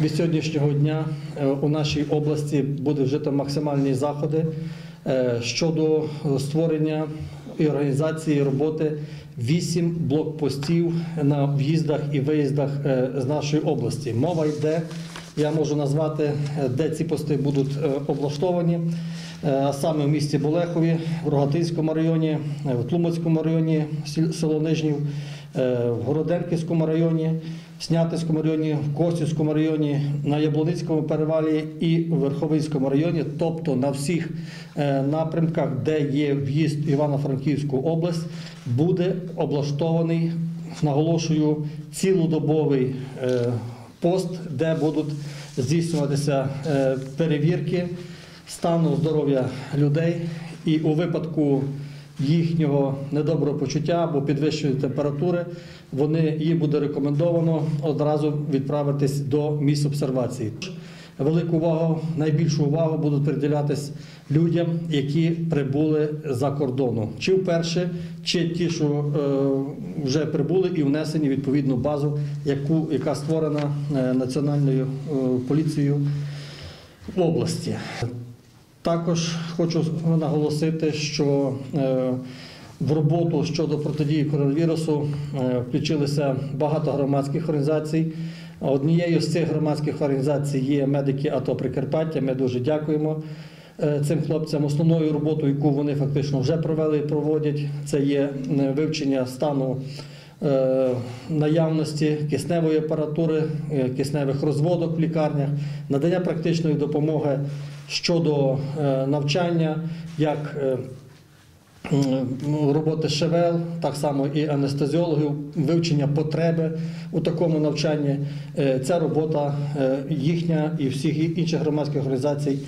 від сьогоднішнього дня е, у нашій області буде вжито максимальні заходи е, щодо створення і організації роботи вісім блокпостів на в'їздах і виїздах е, з нашої області. Мова йде, я можу назвати, де ці пости будуть облаштовані. Саме в місті Болехові, в Рогатинському районі, в Тлумацькому районі, село Нижнів, в Городенківському районі, Снятинському районі, в Костівському районі, на Яблуницькому перевалі і в Верховинському районі, тобто на всіх е, напрямках, де є в'їзд Івано-Франківську область, буде облаштований, наголошую, цілодобовий е, пост, де будуть здійснюватися е, перевірки стану здоров'я людей. І у випадку їхнього недоброго почуття або підвищеної температури, вони їм буде рекомендовано одразу відправитись до місць обсервації. Велику увагу, найбільшу увагу будуть приділятись людям, які прибули за кордону, чи вперше, чи ті, що е, вже прибули і внесені відповідну базу, яку яка створена е, національною е, поліцією області. Також хочу наголосити, що е, в роботу щодо протидії коронавірусу е, включилися багато громадських організацій. Однією з цих громадських організацій є медики АТО Прикарпаття. Ми дуже дякуємо е, цим хлопцям. Основною роботою, яку вони фактично вже провели і проводять, це є вивчення стану наявності кисневої апаратури, кисневих розводок в лікарнях, надання практичної допомоги щодо е, навчання, як е, роботи ШВЛ, так само і анестезіологів, вивчення потреби у такому навчанні. Е, Ця робота їхня і всіх інших громадських організацій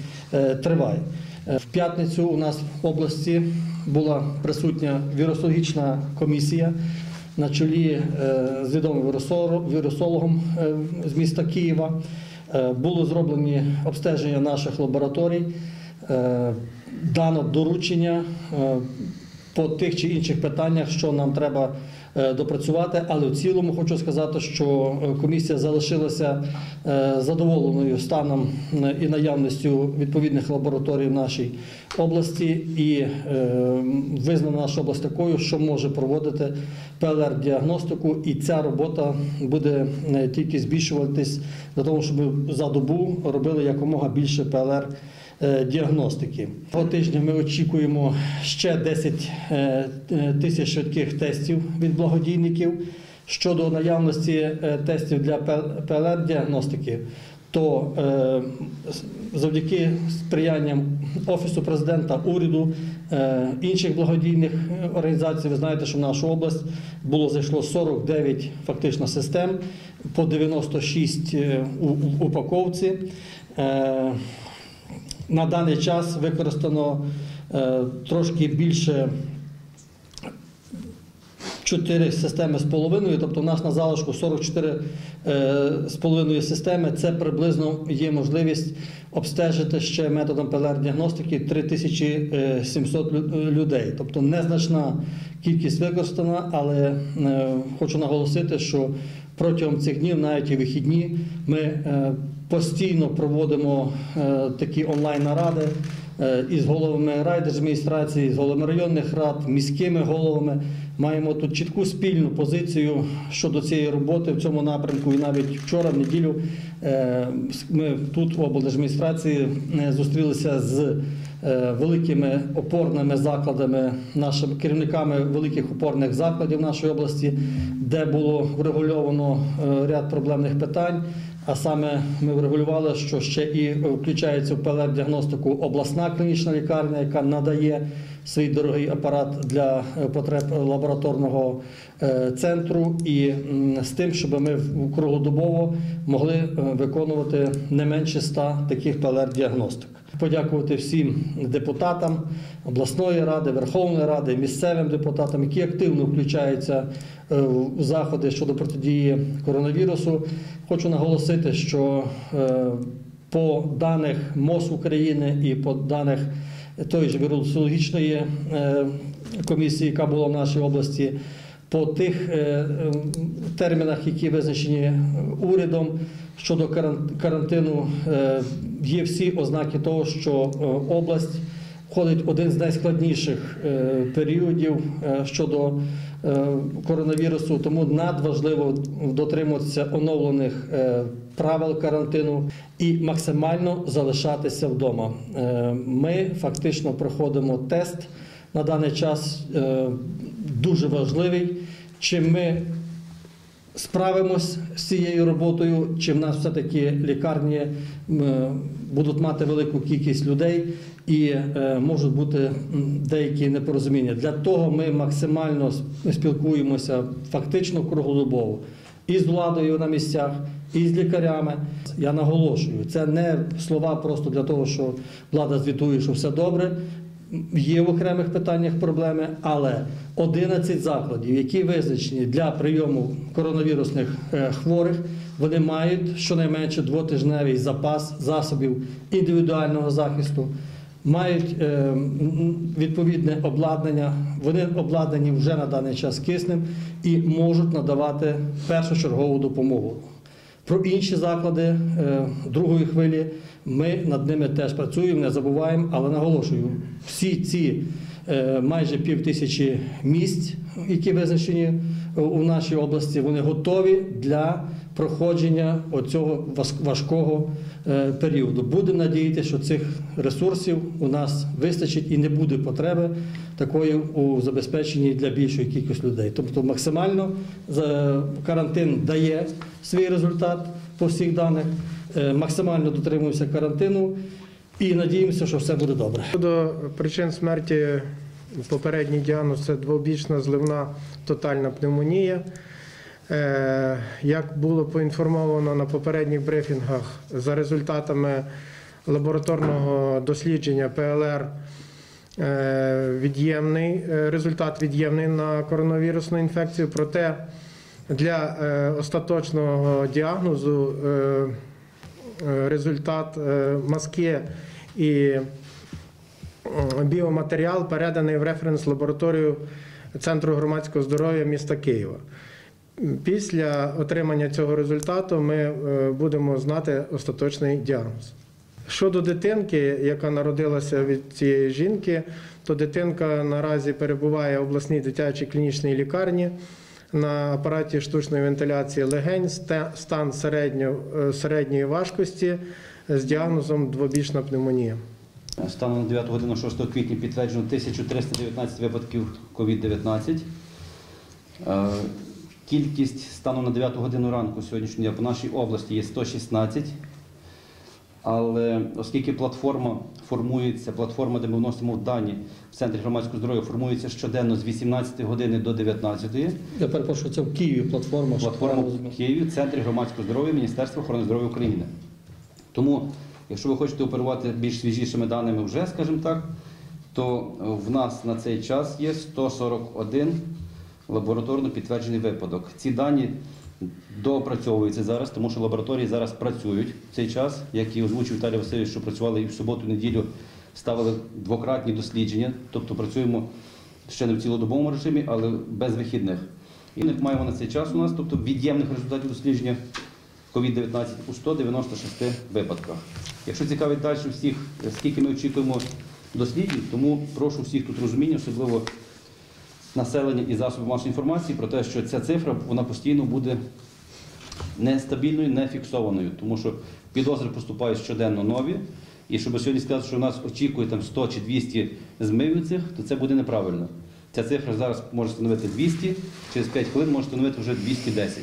триває. В п'ятницю у нас в області була присутня вірусологічна комісія на чолі з відомим вірусологом з міста Києва. Е, Було зроблені обстеження наших лабораторій, Е, дано доручення е, по тих чи інших питаннях, що нам треба допрацювати. Але в цілому хочу сказати, що е, комісія залишилася е, задоволеною станом е, і наявністю відповідних лабораторій в нашій області, і е, визнана наша область такою, що може проводити ПЛР-діагностику, і ця робота буде е, тільки збільшуватись для того, щоб за добу робили якомога більше ПЛР. Е, Діагностики цього тижня ми очікуємо ще 10 е, е, тисяч швидких тестів від благодійників щодо наявності тестів для ПЛР-діагностики. То завдяки сприянням Офісу президента, уряду, інших благодійних організацій, ви знаєте, що в нашу область було зайшло 49 фактично систем, по 96 е, у, у упаковці. Е, на даний час використано е, трошки більше 4 системи з половиною, тобто у нас на залишку 44 е, з половиною системи. Це приблизно є можливість обстежити ще методом ПЛР-діагностики 3700 лю- людей. Тобто незначна кількість використана, але е, хочу наголосити, що протягом цих днів, навіть і вихідні, ми е, постійно проводимо е, такі онлайн-наради е, із головами райдержадміністрації, з головами районних рад, міськими головами. Маємо тут чітку спільну позицію щодо цієї роботи в цьому напрямку. І навіть вчора, в неділю, е, ми тут в облдержадміністрації зустрілися з великими опорними закладами, нашими керівниками великих опорних закладів нашої області, де було врегульовано ряд проблемних питань. А саме ми врегулювали, що ще і включається в ПЛР-діагностику обласна клінічна лікарня, яка надає свій дорогий апарат для е, потреб лабораторного е, центру, і з тим, щоб ми круглодобово могли е, виконувати не менше 100 таких ПЛР-діагностик. Подякувати всім депутатам обласної ради, Верховної Ради, місцевим депутатам, які активно включаються е, в заходи щодо протидії коронавірусу. Хочу наголосити, що е, по даних МОЗ України і по даних тої ж вірусологічної е, комісії, яка була в нашій області, по тих е, ем, термінах, які визначені е, урядом щодо каран- карантину, е, є всі ознаки того, що е, область входить один з найскладніших е, періодів е, щодо е, коронавірусу, тому надважливо дотримуватися оновлених е, правил карантину і максимально залишатися вдома. Е, Ми фактично проходимо тест на даний час е, дуже важливий. Чи ми справимось з цією роботою, чи в нас все-таки лікарні е, будуть мати велику кількість людей і е, можуть бути деякі непорозуміння. Для того ми максимально спілкуємося фактично круглодобово і з владою на місцях, і з лікарями. Я наголошую, це не слова просто для того, що влада звітує, що все добре. Є в окремих питаннях проблеми, але 11 закладів, які визначені для прийому коронавірусних е, хворих, вони мають щонайменше двотижневий запас засобів індивідуального захисту, мають е, відповідне обладнання. Вони обладнані вже на даний час киснем і можуть надавати першочергову допомогу. Про інші заклади е, другої хвилі. Ми над ними теж працюємо, не забуваємо, але наголошую, всі ці майже пів тисячі місць, які визначені е, у нашій області, вони готові для проходження оцього важ- важкого е, періоду. Будемо надіятися, що цих ресурсів у нас вистачить і не буде потреби такої у забезпеченні для більшої кількості людей. Тобто максимально карантин дає свій результат по всіх даних, е, максимально дотримуємося карантину і надіємося, що все буде добре. Щодо причин смерті, попередній діагноз це двобічна зливна тотальна пневмонія. Е, Як було поінформовано на попередніх брифінгах, за результатами лабораторного дослідження ПЛР е, від'ємний, е, результат від'ємний на коронавірусну інфекцію. Проте для остаточного діагнозу результат е, маски і е, біоматеріал переданий в референс-лабораторію Центру громадського здоров'я міста Києва. Після отримання цього результату ми е, будемо знати остаточний діагноз. Щодо дитинки, яка народилася від цієї жінки, то дитинка наразі перебуває в обласній дитячій клінічній лікарні на апараті штучної вентиляції легень, стан е, середньої важкості з діагнозом двобічна пневмонія. Станом на 9 годину 6 квітня підтверджено 1319 випадків COVID-19. Е, Кількість станом на 9 годину ранку сьогоднішнього дня по нашій області є 116. Але оскільки платформа формується, платформа, де ми вносимо дані в центрі громадського здоров'я, формується щоденно з 18 години до 19. Я перепрошую, це в Києві платформа. Платформа в. Києві в центрі громадського здоров'я Міністерства охорони здоров'я України. Тому, якщо ви хочете оперувати більш свіжішими даними вже, скажімо так, то в нас на цей час є 141 лабораторно підтверджений випадок. Ці дані доопрацьовуються зараз, тому що лабораторії зараз працюють в цей час, як і озвучив Віталій Васильович, що працювали і в суботу, і неділю ставили двократні дослідження, тобто працюємо ще не в цілодобовому режимі, але без вихідних. І ми маємо на цей час у нас, тобто від'ємних результатів дослідження COVID-19 у 196 випадках. Якщо цікавить далі всіх, скільки ми очікуємо досліджень, тому прошу всіх тут розуміння, особливо населення і засобів масової інформації, про те, що ця цифра вона постійно буде нестабільною, не фіксованою, тому що підозри поступають щоденно нові. І щоб сьогодні сказати, що у нас очікує там 100 чи 200 змивців, то це буде неправильно. Ця цифра зараз може становити 200, через 5 хвилин може становити вже 210.